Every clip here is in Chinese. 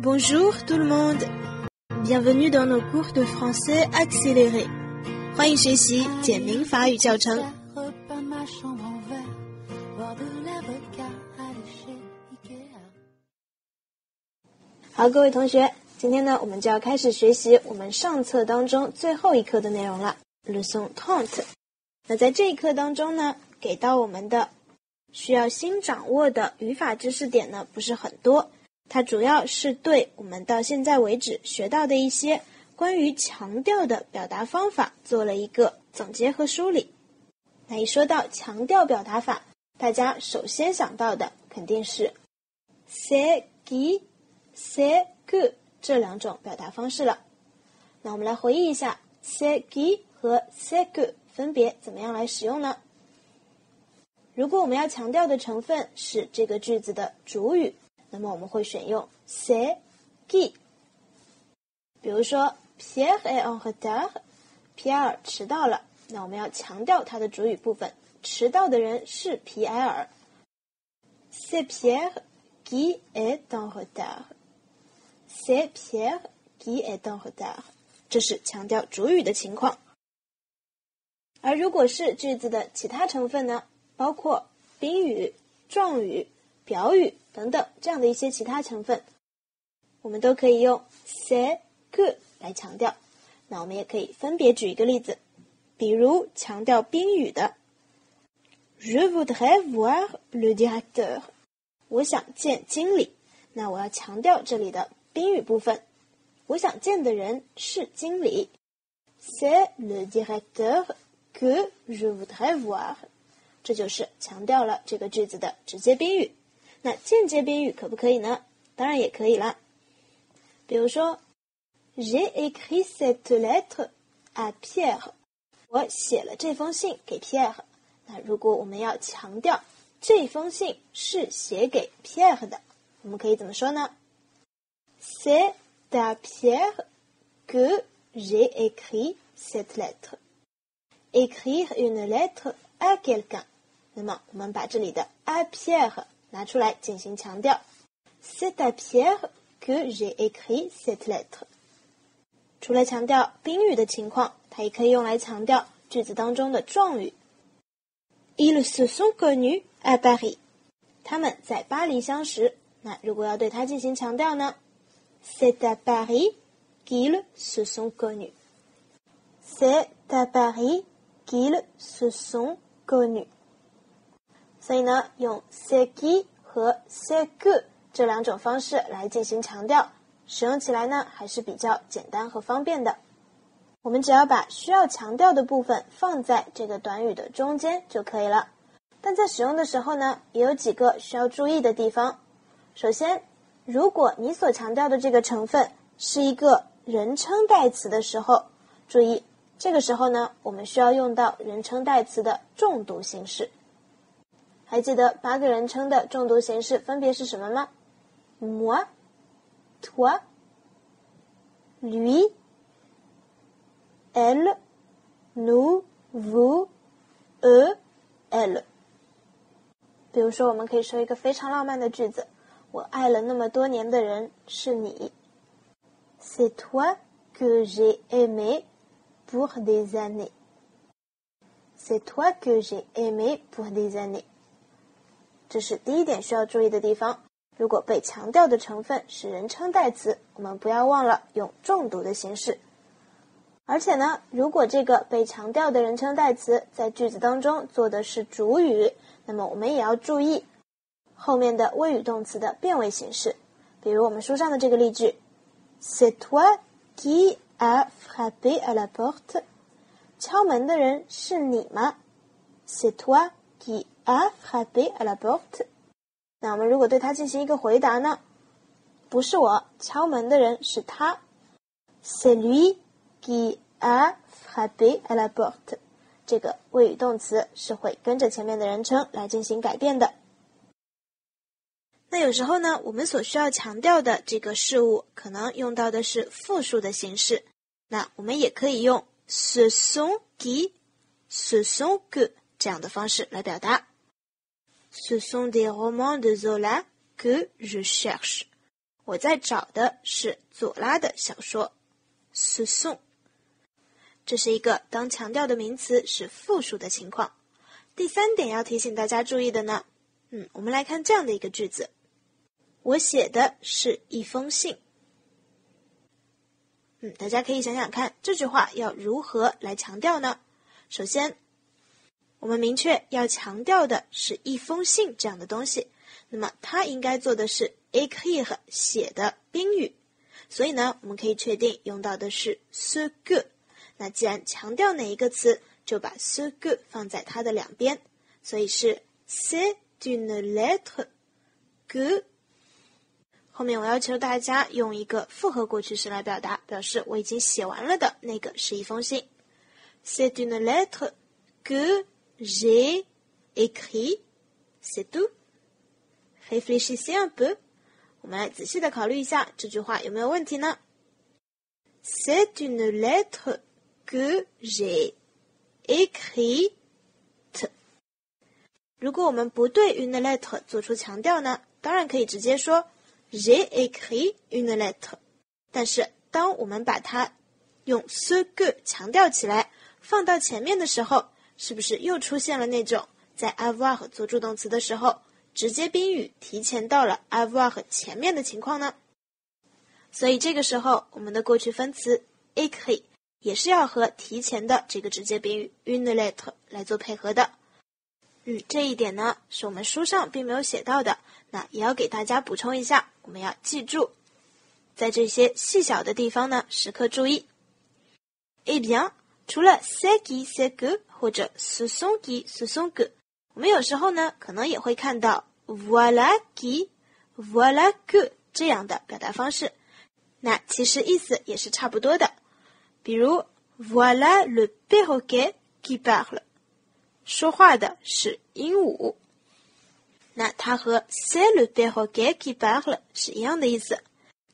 Bonjour tout le monde. Bienvenue dans nos cours de français accélérés. 欢迎学习简明法语教程。好，各位同学，今天呢，我们就要开始学习我们上册当中最后一课的内容了，leçon trente。那在这一课当中呢，给到我们的需要新掌握的语法知识点呢，不是很多。它主要是对我们到现在为止学到的一些关于强调的表达方法做了一个总结和梳理。那一说到强调表达法，大家首先想到的肯定是 say gi say good 这两种表达方式了。那我们来回忆一下 say gi 和 say good 分别怎么样来使用呢？如果我们要强调的成分是这个句子的主语。那么我们会选用 c e g。比如说，Pierre est en retard。皮埃尔迟到了。那我们要强调它的主语部分，迟到的人是皮埃尔。C'est Pierre qui est en retard。C'est Pierre qui est en retard。这是强调主语的情况。而如果是句子的其他成分呢？包括宾语、状语、表语。等等，这样的一些其他成分，我们都可以用 say good 来强调。那我们也可以分别举一个例子，比如强调宾语的，Je voudrais voir le directeur。我想见经理。那我要强调这里的宾语部分，我想见的人是经理。C'est le directeur que je voudrais voir。这就是强调了这个句子的直接宾语。那间接宾语可不可以呢？当然也可以啦。比如说，J'ai écrit cette lettre à Pierre。我写了这封信给 Pierre。那如果我们要强调这封信是写给 Pierre 的，我们可以怎么说呢？C'est à Pierre que j'ai écrit cette lettre。Écrire une lettre à quelqu'un。那么我们把这里的 à Pierre。拿出来进行强调，C'est à Pierre que j'ai écrit cette lettre。除了强调宾语的情况，它也可以用来强调句子当中的状语。Ils se sont connus à Paris。他们在巴黎相识。那如果要对它进行强调呢？C'est à Paris qu'ils se sont connus。C'est à Paris qu'ils se sont connus。所以呢，用 “say” 和 say good 这两种方式来进行强调，使用起来呢还是比较简单和方便的。我们只要把需要强调的部分放在这个短语的中间就可以了。但在使用的时候呢，也有几个需要注意的地方。首先，如果你所强调的这个成分是一个人称代词的时候，注意这个时候呢，我们需要用到人称代词的重读形式。还记得八个人称的重读形式分别是什么吗？moi、toi、lui、elle、nous、vous、e、elle。比如说，我们可以说一个非常浪漫的句子：“我爱了那么多年的人是你。”C'est toi que j'ai aimé pour des années. C'est toi que j'ai aimé pour des années. 这是第一点需要注意的地方。如果被强调的成分是人称代词，我们不要忘了用重读的形式。而且呢，如果这个被强调的人称代词在句子当中做的是主语，那么我们也要注意后面的谓语动词的变位形式。比如我们书上的这个例句：C'est toi qui a frappé à la porte。敲门的人是你吗？C'est toi qui a frappé à la porte。那我们如果对他进行一个回答呢？不是我敲门的人是他。C'est lui qui a frappé à la porte。这个谓语动词是会跟着前面的人称来进行改变的。那有时候呢，我们所需要强调的这个事物，可能用到的是复数的形式。那我们也可以用 ce sont qui，ce sont que 这样的方式来表达。Ce sont des romans de Zola que je cherche。我在找的是左拉的小说《送》。这是一个当强调的名词是复数的情况。第三点要提醒大家注意的呢，嗯，我们来看这样的一个句子：我写的是一封信。嗯，大家可以想想看，这句话要如何来强调呢？首先，我们明确要强调的是一封信这样的东西，那么它应该做的是 écrire 写的宾语，所以呢，我们可以确定用到的是 “so good”。那既然强调哪一个词，就把 “so good” 放在它的两边，所以是 c'est une lettre que。后面我要求大家用一个复合过去式来表达，表示我已经写完了的那个是一封信。C'est une lettre que j'ai écrit. C'est tout. Réfléchissez un peu. 我们来仔细的考虑一下这句话有没有问题呢？C'est une lettre que j'ai écrite. 如果我们不对 une lettre 做出强调呢，当然可以直接说。J'ai écrit une lettre，但是当我们把它用 ce que 强调起来，放到前面的时候，是不是又出现了那种在 avoir 做助动词的时候，直接宾语提前到了 avoir 前面的情况呢？所以这个时候，我们的过去分词 i c r 也是要和提前的这个直接宾语 une lettre 来做配合的。嗯，这一点呢是我们书上并没有写到的，那也要给大家补充一下。我们要记住，在这些细小的地方呢，时刻注意。Eh bien，除了 c'est qui c'est que 或者 ce sont qui ce sont que，我们有时候呢可能也会看到 voila qui voilà que 这样的表达方式。那其实意思也是差不多的。比如 voila le perroquet qui parle，说话的是鹦鹉。那它和 c'est le perroquet qui parle 是一样的意思。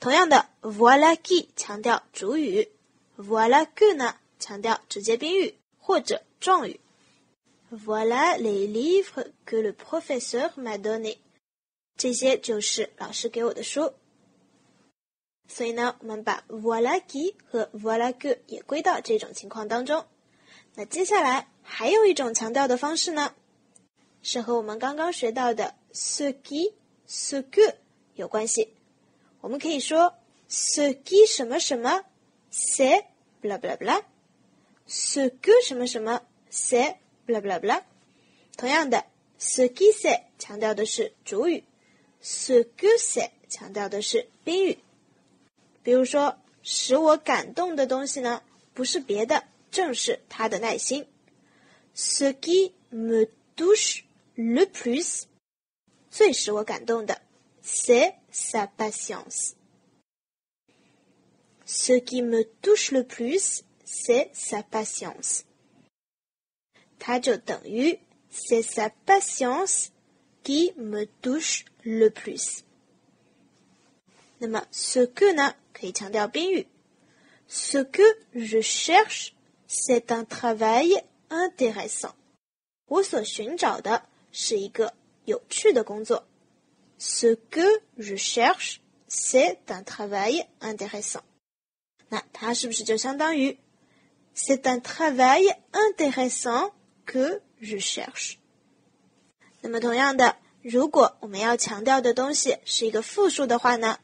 同样的 voila qui 强调主语，voila que 呢强调直接宾语或者状语。Voilà les livres que le professeur m'a donné。这些就是老师给我的书。所以呢，我们把 voilà qui 和 voilà que 也归到这种情况当中。那接下来还有一种强调的方式呢？是和我们刚刚学到的 ce qui ce que 有关系。我们可以说 ce qui 什么什么 c'est bla bla bla，ce que 什么什么 c'est bla bla bla。同样的，ce qui c'est 强调的是主语，ce que c'est 强调的是宾语。比如说，使我感动的东西呢，不是别的，正是他的耐心。ce qui me touche Le plus 最使我感动的，c'est sa patience. Ce qui me touche le plus, c'est sa patience. 它就等于 c'est sa patience qui me touche le plus. 那么 ce que 呢，可以强调宾语。Ce que je cherche, c'est un travail intéressant. 我所寻找的。是一个有趣的工作。Ce que je cherche, c'est un travail intéressant。那它是不是就相当于 C'est un travail intéressant que je cherche？那么同样的，如果我们要强调的东西是一个复数的话呢，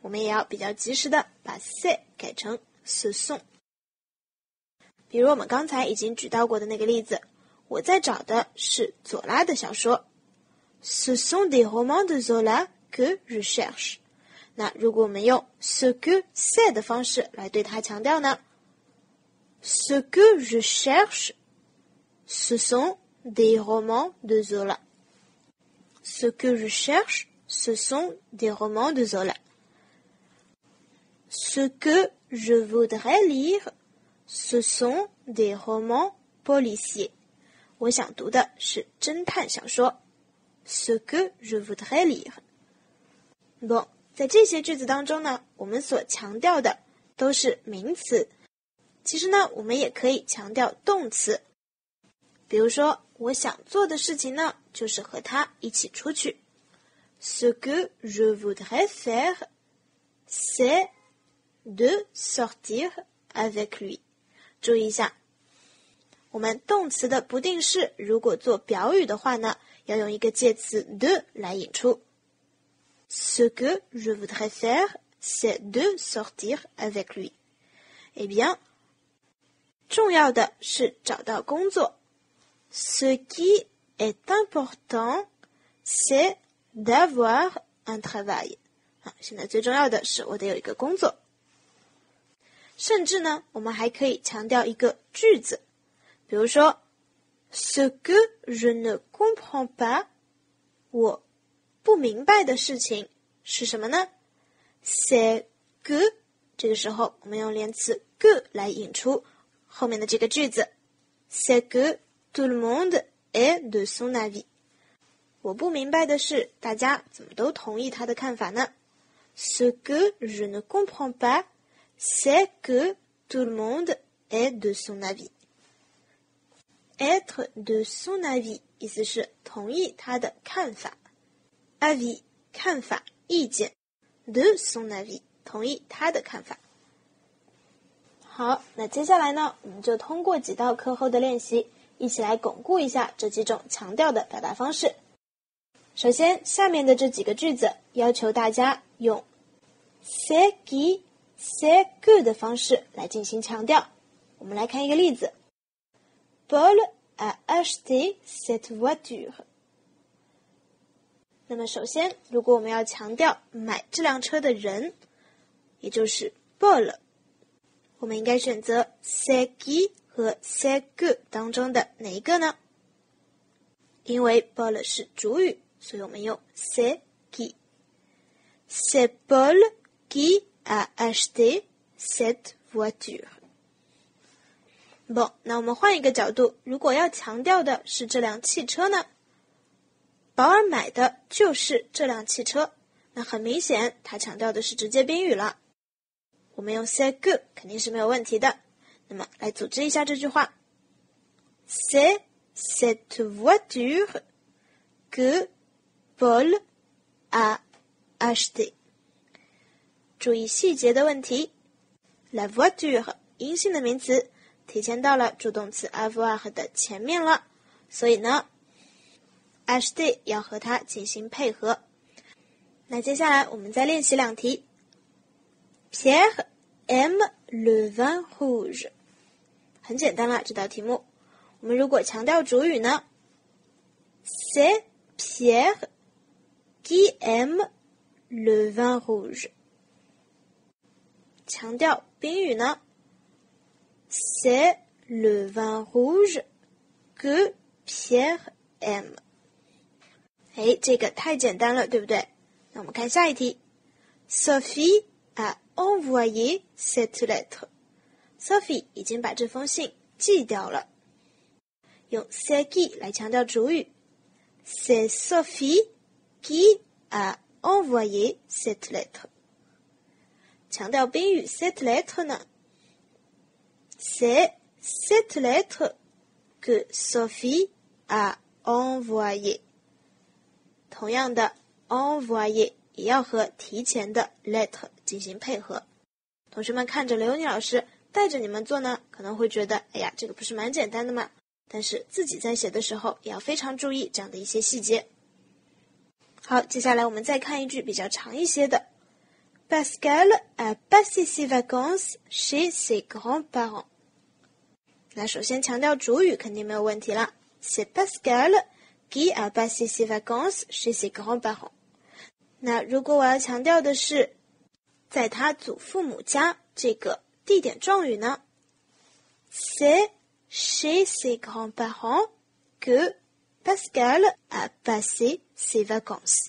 我们也要比较及时的把 c 改成 ce sont。比如我们刚才已经举到过的那个例子。我在找的是左拉的小说。Ce sont des romans de Zola que je cherche。那如果我们用 ce que c'est 的方式来对它强调呢 ？Ce que je cherche, ce sont des romans de Zola. Ce que je cherche, ce sont des romans de Zola. Ce que je voudrais lire, ce sont des romans policiers. 我想读的是侦探小说。Ce que je voudrais lire。不，在这些句子当中呢，我们所强调的都是名词。 其实呢，我们也可以强调动词。比如说，我想做的事情呢，就是和他一起出去。Ce que je voudrais faire, c'est de sortir avec lui。注意一下，我们动词的不定式如果做表语的话呢，要用一个介词 de 来引出。Ce que je voudrais faire, c'est de sortir avec lui。Eh bien，重要的是找到工作。Ce qui est important, c'est d'avoir un travail。啊，现在最重要的是我得有一个工作。甚至呢，我们还可以强调一个句子，比如说，ce que je ne comprends pas，我不明白的事情是什么呢？c'est que，这个时候我们用连词 que 来引出后面的这个句子，c'est que tout le monde est de son avis。我不明白的是，大家怎么都同意他的看法呢？ce que je ne comprends pas。c'est que tout le monde est de son avis. Être de son avis 意思是同意他的看法，avis 看法意见，de son avis 同意他的看法。好，那接下来呢，我们就通过几道课后的练习，一起来巩固一下这几种强调的表达方式。首先，下面的这几个句子要求大家用 say good。say good 的方式来进行强调。我们来看一个例子：Paul a acheté cette voiture。那么，首先，如果我们要强调买这辆车的人，也就是 Paul，我们应该选择 segi 和 segu 当中的哪一个呢？因为 Paul 是主语，所以我们用 say qui。C'est Paul qui a acheté cette voiture。不，那我们换一个角度，如果要强调的是这辆汽车呢？保尔买的就是这辆汽车，那很明显，他强调的是直接宾语了。我们用 say good 肯定是没有问题的。那么来组织一下这句话：c'est cette voiture que Paul a acheté。注意细节的问题，la voiture 阴性的名词提前到了助动词 avoir 的前面了，所以呢，acheter 要和它进行配合。那接下来我们再练习两题。Pierre aime le vin rouge，很简单了这道题目。我们如果强调主语呢，c'est Pierre qui aime le vin rouge。强调宾语呢？C'est le vin rouge que Pierre aime。哎，这个太简单了，对不对？那我们看下一题。Sophie envoyé cette lettre。Sophie 已经把这封信寄掉了。用 c'est qui 来强调主语。C'est Sophie qui a envoyé cette lettre。强调宾语 cette lettre 呢？C'est cette lettre que Sophie a envoyée。同样的，envoyé 也要和提前的 lettre 进行配合。同学们看着刘妮老师带着你们做呢，可能会觉得，哎呀，这个不是蛮简单的吗？但是自己在写的时候也要非常注意这样的一些细节。好，接下来我们再看一句比较长一些的。Pascal a passé ses vacances chez ses grands-parents。那首先强调主语肯定没有问题了，C'est Pascal qui a passé ses vacances chez ses grands-parents。那如果我要强调的是在他祖父母家这个地点状语呢？C'est chez ses grands-parents que Pascal a passé ses vacances。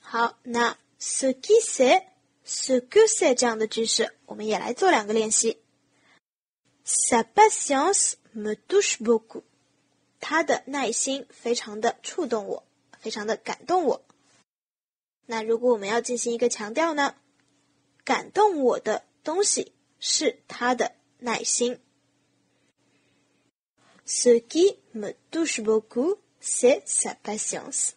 好，那。Ce qui c'est, ce que c'est 这样的句式，我们也来做两个练习。Sa patience me touche beaucoup，他的耐心非常的触动我，非常的感动我。那如果我们要进行一个强调呢？感动我的东西是他的耐心。Ce qui me touche beaucoup, c'est sa patience。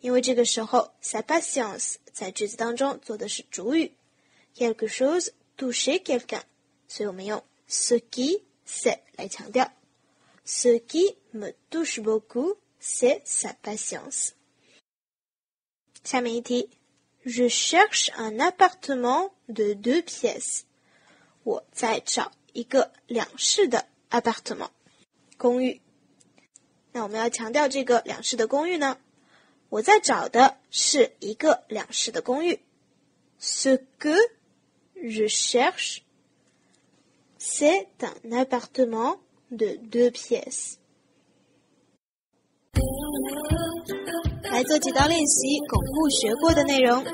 因为这个时候 sa patience 在句子当中做的是主语，quelque chose touche quelqu'un，所以我们用 ce qui c'est 来强调，ce qui me touche beaucoup c'est sa patience。下面一题，je cherche un appartement de deux pièces，我在找一个两室的 appartement 公寓。那我们要强调这个两室的公寓呢？我在找的是一个两室的公寓。Ce que je cherche, c'est un appartement de deux pièces。 来做几道练习，巩固学过的内容。